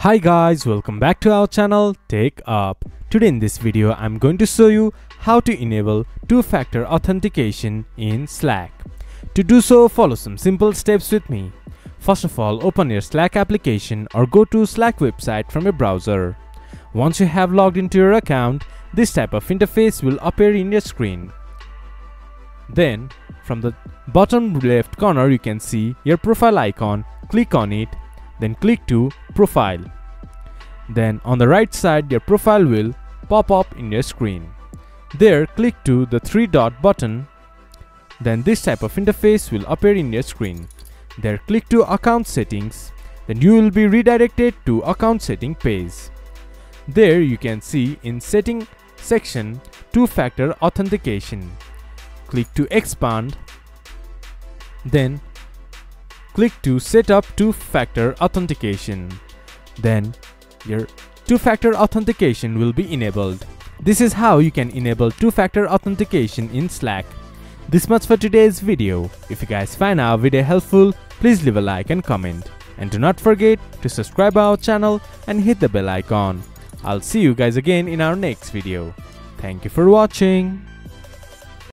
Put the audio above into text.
Hi guys, welcome back to our channel TechUp. Today in this video, I'm going to show you how to enable two-factor authentication in Slack. To do so, follow some simple steps with me. First of all, open your Slack application or go to Slack website from your browser. Once you have logged into your account, this type of interface will appear in your screen. Then, from the bottom left corner you can see your profile icon, click on it then click to profile. Then on the right side your profile will pop up in your screen. There click to the three dot button. Then this type of interface will appear in your screen. There click to account settings. Then you will be redirected to account setting page. There you can see in setting section two-factor authentication. Click to expand. Then click to set up two-factor authentication. Then your two-factor authentication will be enabled. This is how you can enable two-factor authentication in Slack. This much for today's video. If you guys find our video helpful, please leave a like and comment. And do not forget to subscribe our channel and hit the bell icon. I'll see you guys again in our next video. Thank you for watching.